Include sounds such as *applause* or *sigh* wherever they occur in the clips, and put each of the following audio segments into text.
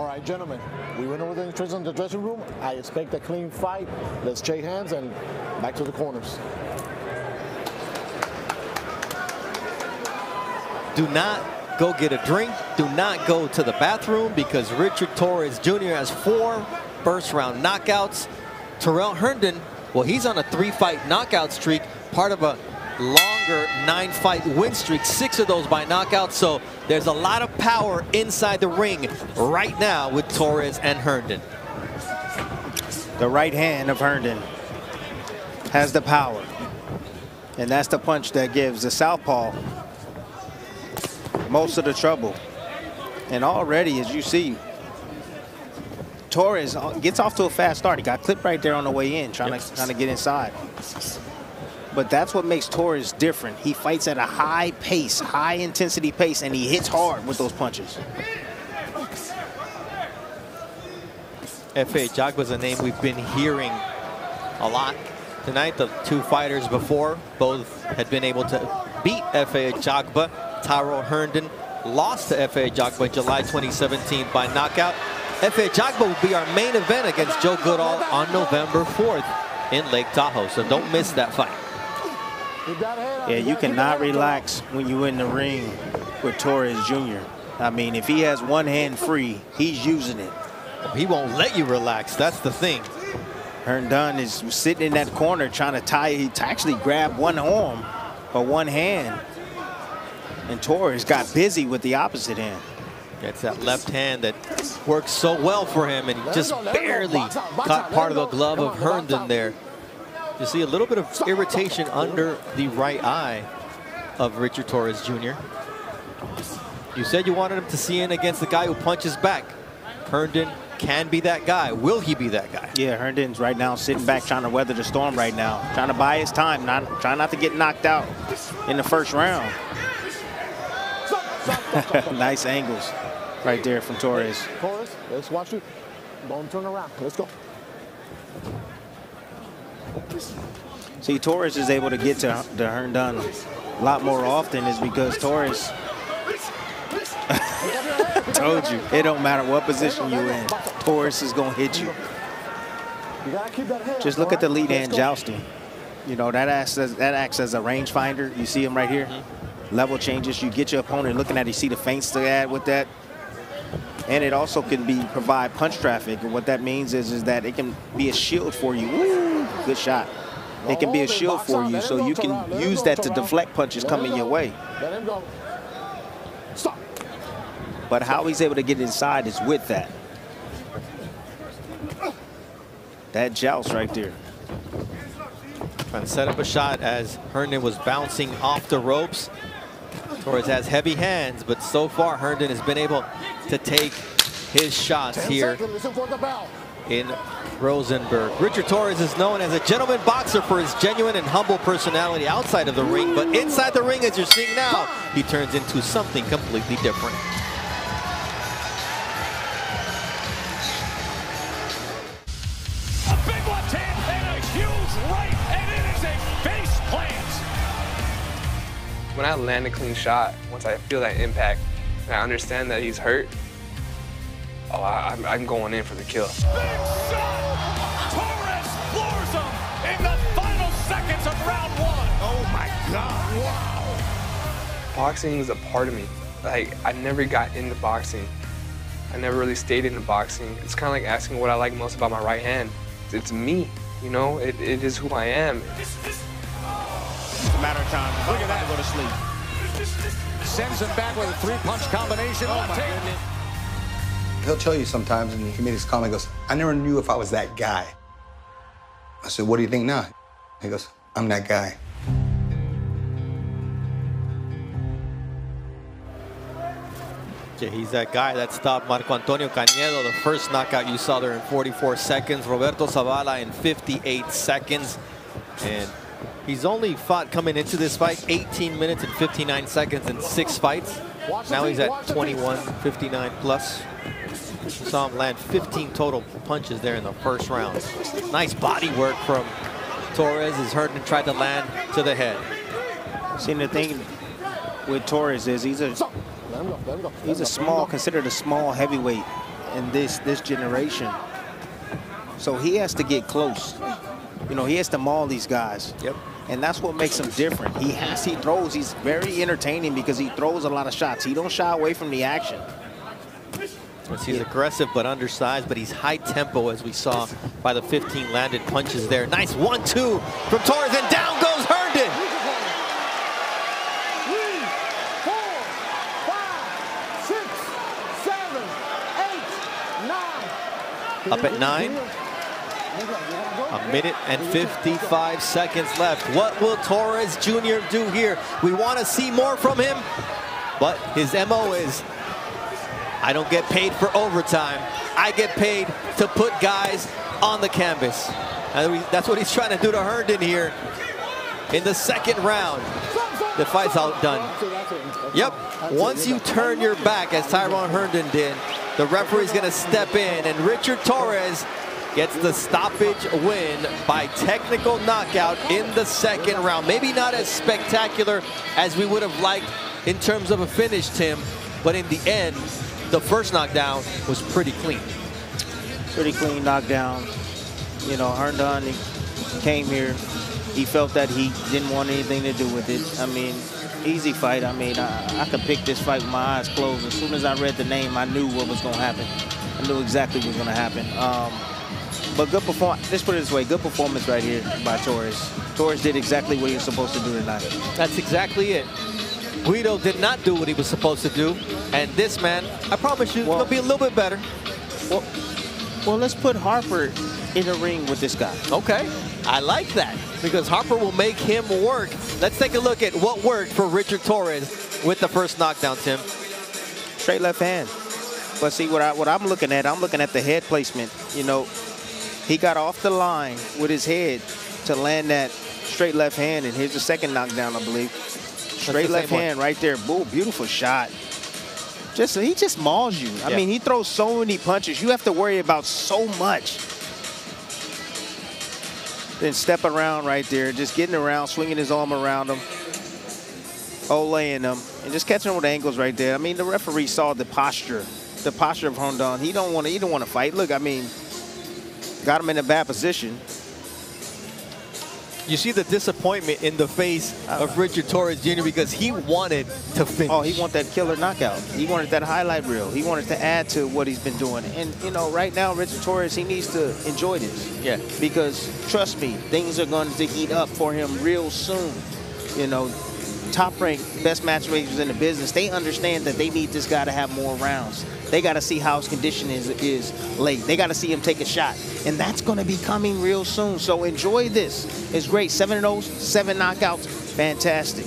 All right, gentlemen, we went over the entrance in the dressing room. I expect a clean fight. Let's shake hands and back to the corners. Do not go get a drink. Do not go to the bathroom because Richard Torrez Jr. has four first round knockouts. Tyrrell Herndon, well, he's on a three fight knockout streak, part of a longer nine fight win streak, six of those by knockout. So there's a lot of power inside the ring right now with Torrez and Herndon. The right hand of Herndon has the power. And that's the punch that gives the southpaw most of the trouble. And already, as you see, Torrez gets off to a fast start. He got clipped right there on the way in, trying yep. to trying to get inside. But that's what makes Torrez different. He fights at a high pace, high intensity pace, and he hits hard with those punches. Efe Ajagba's a name we've been hearing a lot tonight. The two fighters before both had been able to beat Efe Ajagba. Tyrrell Herndon lost to Efe Ajagba in July 2017 by knockout. Efe Ajagba will be our main event against Joe Goodall on November 4th in Lake Tahoe, so don't miss that fight. Yeah, you cannot relax when you're in the ring with Torrez Jr. I mean, if he has one hand free, he's using it. He won't let you relax. That's the thing. Herndon is sitting in that corner trying to tie, to actually grab one arm or one hand. And Torrez got busy with the opposite hand. It's that left hand that works so well for him, and he just barely caught part of the glove of Herndon there. You see a little bit of irritation under the right eye of Richard Torrez Jr. You said you wanted him to see in against the guy who punches back. Herndon can be that guy. Will he be that guy? Yeah, Herndon's right now sitting back trying to weather the storm right now. Trying to buy his time, not trying not to get knocked out in the first round. *laughs* nice angles right there from Torrez. Torrez, let's watch it. Don't turn around. Let's go. See, Torrez is able to get to, to Herndon a lot more often is because Torrez *laughs* told you, it don't matter what position you're in. Torrez is going to hit you. Just look at the lead hand jousting. You know, that acts as, that acts as a rangefinder. You see him right here. Mm-hmm. Level changes. You get your opponent looking at it. You see the feints to add with that. And it also can be provide punch traffic. And what that means is, is that it can be a shield for you. Woo, good shot. It can be a shield for you so you can use that to deflect punches coming your way. But how he's able to get inside is with that. That joust right there. Trying to set up a shot as Herndon was bouncing off the ropes. Torrez has heavy hands, but so far Herndon has been able to take his shots here in Rosenberg. Richard Torrez is known as a gentleman boxer for his genuine and humble personality outside of the ring, but inside the ring, as you're seeing now, he turns into something completely different. A big left hand and a huge right, and it is a faceplant. when I land a clean shot, once I feel that impact, and I understand that he's hurt, oh, I, am going in for the kill. Big shot! Torrez floors him in the final seconds of round one. Oh my God, wow. Boxing is a part of me. Like, I never got into boxing. I never really stayed into boxing. It's kind of like asking what I like most about my right hand. It's me, you know? It, it is who I am. Oh. It's a matter of time. Look at that. Go to sleep. Sends him back with a three-punch combination. Oh, my goodness. He'll tell you sometimes, and he made his comment, he goes, I never knew if I was that guy. I said, what do you think now? He goes, I'm that guy. Yeah, he's that guy that stopped Marco Antonio Canedo, the first knockout you saw there in 44 seconds. Roberto Zavala in 58 seconds. And He's only fought coming into this fight 18 minutes and 59 seconds in six fights. Now he's at 21, 59 plus. You saw him land 15 total punches there in the first round. Nice body work from Torrez as Herndon tried to land to the head. See, the thing with Torrez is he's a he's a small, considered a small heavyweight. in this this generation. So he has to get close. You know, he has to maul these guys. Yep. And that's what makes him different. He has, he throws, he's very entertaining because he throws a lot of shots. He don't shy away from the action. He's aggressive but undersized, but he's high tempo as we saw by the 15 landed punches there. Nice one-two from Torrez and down goes Herndon. Three, four, five, six, seven, eight, nine. Up at nine. A minute and 55 seconds left. What will Torrez Jr. do here? We want to see more from him, but his MO is, I don't get paid for overtime. I get paid to put guys on the canvas. And that's what he's trying to do to Herndon here in the second round. The fight's outdone. Yep. Once you turn your back, as Tyrone Herndon did, the referee's going to step in, and Richard Torrez gets the stoppage win by technical knockout in the second round. Maybe not as spectacular as we would have liked in terms of a finish, Tim, but in the end, the first knockdown was pretty clean. Pretty clean knockdown. You know, Herndon he came here. He felt that he didn't want anything to do with it. I mean, easy fight. I mean, I, I could pick this fight with my eyes closed. As soon as I read the name, I knew what was going to happen. I knew exactly what was going to happen. Um, but good performance. Let's put it this way: good performance right here by Torrez. Torrez did exactly what he was supposed to do tonight. That's exactly it. Guido did not do what he was supposed to do, and this man, I promise you, Well- will be a little bit better. Well, well, let's put Harper in the ring with this guy. Okay, I like that because Harper will make him work. Let's take a look at what worked for Richard Torrez with the first knockdown, Tim. straight left hand. But see what I what I'm looking at, I'm looking at the head placement. You know, he got off the line with his head to land that straight left hand, and here's the second knockdown, I believe. Straight left same one. hand right there. Boom, beautiful shot. Just he just mauls you. I mean, he throws so many punches. You have to worry about so much. Then step around right there, just getting around, swinging his arm around him, olaying him, and just catching him with angles right there. I mean, the referee saw the posture, the posture of Rondon. He don't want to. He don't want to fight. Look, I mean, got him in a bad position. You see the disappointment in the face of Richard Torrez Jr. because he wanted to finish. Oh, he wanted that killer knockout. He wanted that highlight reel. He wanted to add to what he's been doing. And you know, right now, Richard Torrez, he needs to enjoy this. Yeah. Because trust me, things are going to heat up for him real soon. You know, top ranked, best matchmakers in the business, they understand that they need this guy to have more rounds. They got to see how his condition is, is late. They got to see him take a shot. And that's going to be coming real soon. So enjoy this. It's great. 7 0, 7 knockouts. Fantastic.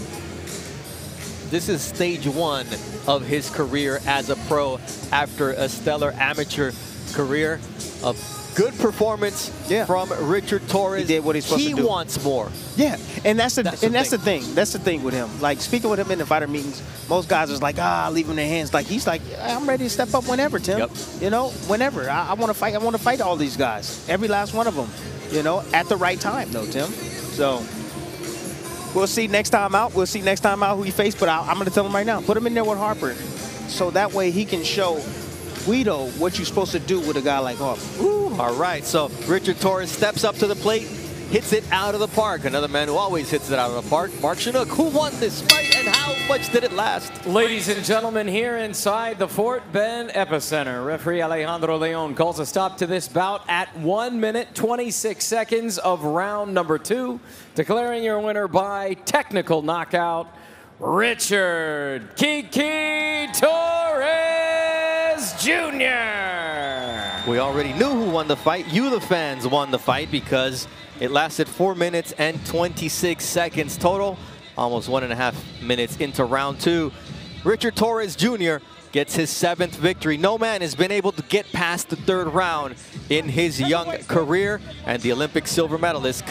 This is stage one of his career as a pro after a stellar amateur career. A good performance Yeah. from Richard Torrez. He did what he's supposed he to do. wants more. Yeah, and that's the That's the and that's thing. the thing. That's the thing with him. Like speaking with him in the fighter meetings, most guys is like, ah, leave him in their hands. Like he's like, I'm ready to step up whenever, Tim. Yep. You know, whenever. I, I want to fight. I want to fight all these guys, every last one of them. You know, at the right time, though, Tim. So we'll see next time out. We'll see next time out who he faced. But I, I'm going to tell him right now, put him in there with Harper, so that way he can show Guido what you're supposed to do with a guy like Harper. All right, so Richard Torrez steps up to the plate, hits it out of the park. Another man who always hits it out of the park, Mark Chinook. Who won this fight and how much did it last? Ladies and gentlemen, here inside the Fort Bend Epicenter, referee Alejandro Leon calls a stop to this bout at 1 minute 26 seconds of round number two, declaring your winner by technical knockout, Richard Kiki Torrez Jr. We already knew who won the fight. You, the fans, won the fight because it lasted 4 minutes and 26 seconds total. Almost one and a half minutes into round two. Richard Torrez Jr. gets his seventh victory. No man has been able to get past the third round in his young career, and the Olympic silver medalist